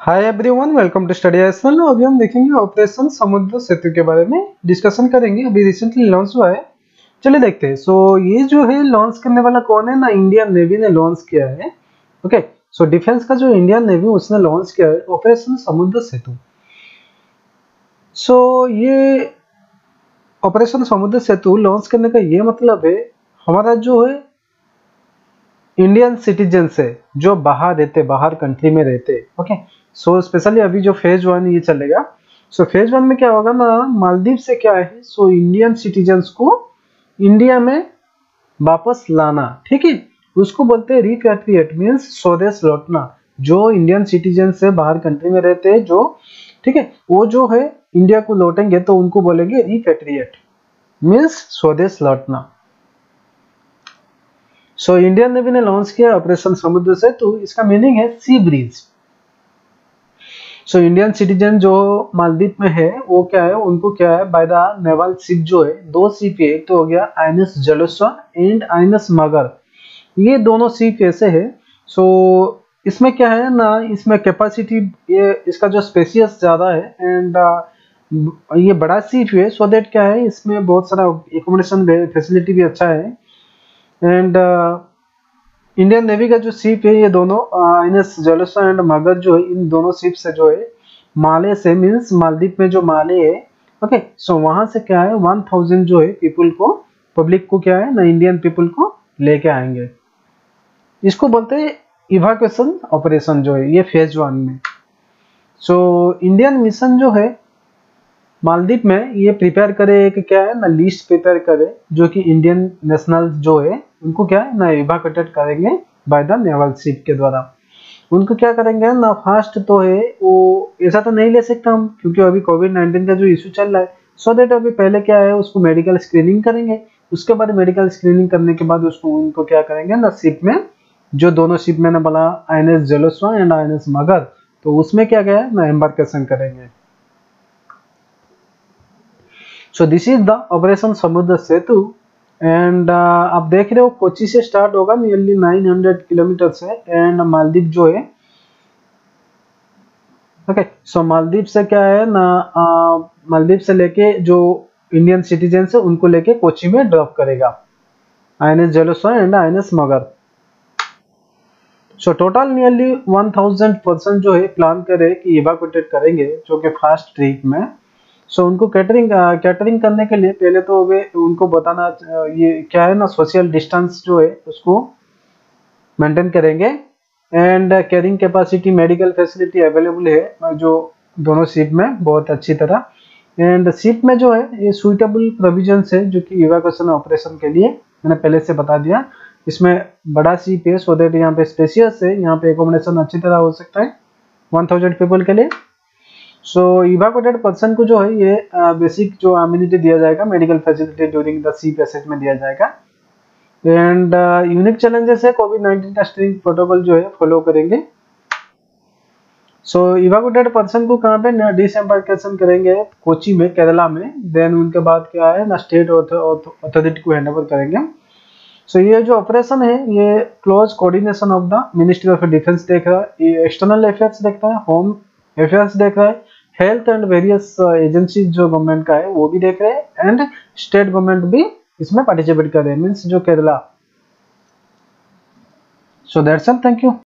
Hi everyone welcome to Study SL अभी हम देखेंगे ऑपरेशन समुद्र सेतु के बारे में। डिस्कशन करेंगे। अभी रिसेंटली लॉन्च हुआ है। चलिए देखते हैं। सो so, ये जो है लॉन्च करने वाला कौन है? ना इंडियन नेवी ने लॉन्च किया है। ओके सो डिफेंस का जो इंडियन नेवी उसने लॉन्च किया है ऑपरेशन समुद्र सेतु। सो so, ये ऑपरेशन समुद्र सेतु लॉन्च करने का ये मतलब है हमारा जो है इंडियन सिटीजन से जो बाहर रहते, बाहर कंट्री में रहते ओके सो स्पेशली अभी जो फ़ेज़ वन ये चलेगा सो फ़ेज़ वन में क्या होगा ना, मालदीव से क्या है? सो इंडियन सिटीजन्स को इंडिया में वापस लाना, ठीक है? उसको बोलते हैं रिपैट्रिएट मीन्स स्वदेश लौटना, जो इंडियन सिटीजन से बाहर कंट्री में रहते हैं, जो, ठीक है? वो जो है इंडिया को लौटेंगे तो उनको बोलेंगे रिपैट्रिएट मीन्स स्वदेश लौटना। सो इंडियन नेवी ने लॉन्च किया ऑपरेशन समुद्र से तो इसका मीनिंग है sea bridge so Indian citizen जो मालदीप में है वो क्या है? उनको क्या है? बाय द नेवल शिप जो है दो शिप है एक तो हो गया आइनस जलोस्वा एंड आइनस मगर ये दोनों शिप ऐसे है. सो so, इसमें क्या है ना इसमें कैपेसिटी ये इसका जो स्पेसियस ज़्यादा है एंड uh, ये बड़ा सीप है सो so देट क्या है? इसमें बहुत सारा एकोमोडेशन फैसिलिटी भी अच्छा है. एंड इंडियन नेवी का जो शिप है, ये दोनों आइनस जलोसा एंड मगर जो है, इन दोनों शिप से जो है माले से मीन्स मालदीप में जो माले है ओके सो वहाँ से क्या है वन थाउज़ेंड जो है पीपल को पब्लिक को क्या है, ना इंडियन पीपल को लेके आएँगे। इसको बोलते हैं इवाक्यूएशन ऑपरेशन जो है, ये फ़ेज़ वन में। सो इंडियन मिशन जो है मालदीप में ये प्रिपेयर करे एक क्या है, ना लिस्ट प्रिपेयर करे, जो कि इंडियन नेशनल जो है, उनको क्या है, ना इवाकुएटेड करेंगे बाय द नेवल शिप के द्वारा। उनको क्या करेंगे, ना फास्ट तो है, वो ऐसा तो नहीं ले सकता हम, क्योंकि अभी कोविड नाइन्टीन का जो इशू चल रहा है सो देट अभी पहले क्या है, उसको मेडिकल स्क्रीनिंग करेंगे। उसके बाद मेडिकल स्क्रीनिंग करने के बाद उसको उनको क्या करेंगे, ना शिप में, जो दोनों शिप मैंने बोला आई एन जलोस्वा एंड आई मगर तो उसमें क्या गया ना एम्बार्केशन करेंगे। So this is the operation Samudra Setu and आप देख रहे हो कोची से स्टार्ट होगा नियरली 900 किलोमीटर से एंड मालदीप जो है ओके सो मालदीप से क्या है ना मालदीप से लेके जो इंडियन सिटीजन है उनको लेके कोची में ड्रॉप करेगा। I N S and I S Magar so total nearly 1000 person जो है प्लान करे कि इवाकुएटेड करेंगे जो कि फास्ट ट्रिप में। सो उनको कैटरिंग कैटरिंग करने के लिए पहले तो वे उनको बताना ये क्या है ना सोशल डिस्टेंस जो है, उसको मेंटेन करेंगे। And carrying capacity medical facility available है जो दोनों शिप में बहुत अच्छी तरह। एंड शिप में जो है, ये सुइटेबल प्रोविज़न है, जो कि इवाकुएशन ऑपरेशन के लिए मैंने पहले से बता दिया। इसमें बड़ा शिप है सो देट यहाँ पे स्पेसियस है, यहाँ पे एकोमोडेशन अच्छी तरह हो सकता है। 1000 पीपल के लिए। सो इवाकुएटेड पर्सन को जो है ये बेसिक जो अम्यूनिटी दिया जाएगा medical facility during the sea passage में दिया जाएगा। एंड यूनिक चैलेंजेस है कोविड 19 का स्ट्रिंग प्रोटोकॉल जो है फॉलो करेंगे। सो इवाकुएटेड पर्सन को कहाँ पे डिसएम्बार्केशन करेंगे कोची में केरला में। देन उनके बाद क्या है ना स्टेट अथॉरिटी को हैंड ओवर करेंगे। सो so, ये जो ऑपरेशन है ये close coordination of the ministry of defence देख रहा है ये एक्सटर्नल अफेयर्स देखता है होम अफेयर्स देख रहा है हेल्थ एंड वेरियस एजेंसी जो गवर्नमेंट का है, वो भी देख रहे हैं एंड स्टेट गवर्नमेंट भी इसमें पार्टिसिपेट कर रहे हैं। मीन्स जो Kerala so that's all thank you